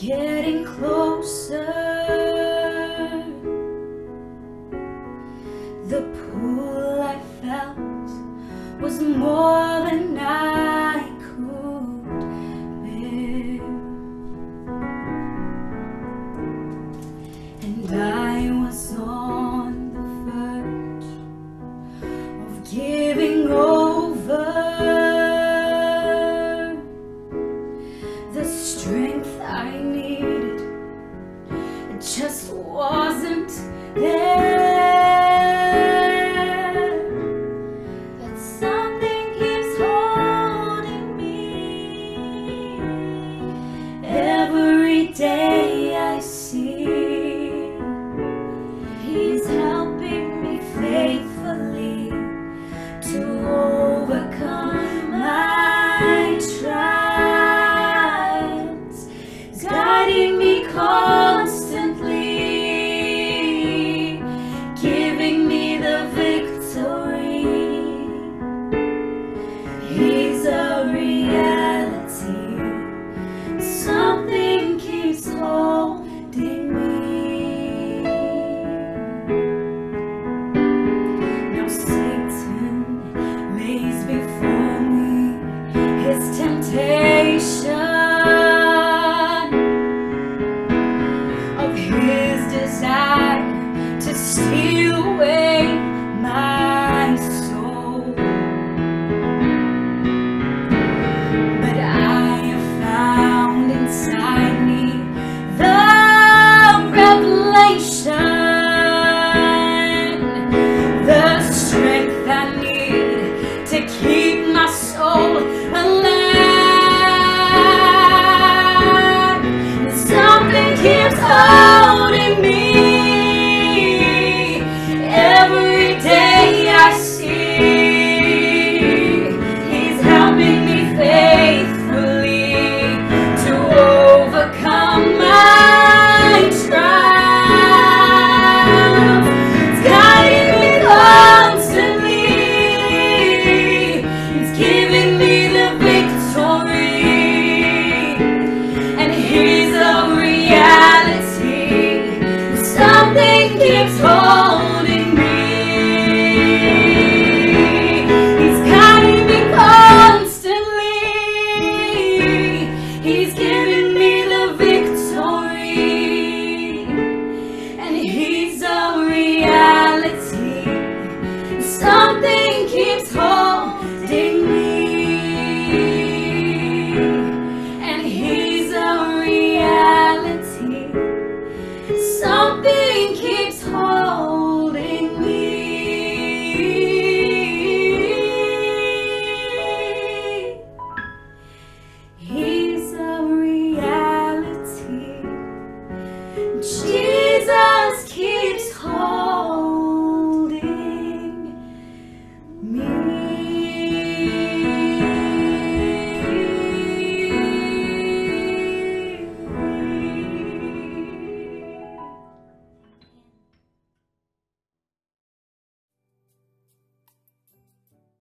getting closer. The pull I felt was more than I could bear. And I was on the verge of giving over. The strength Yeah. ships fall.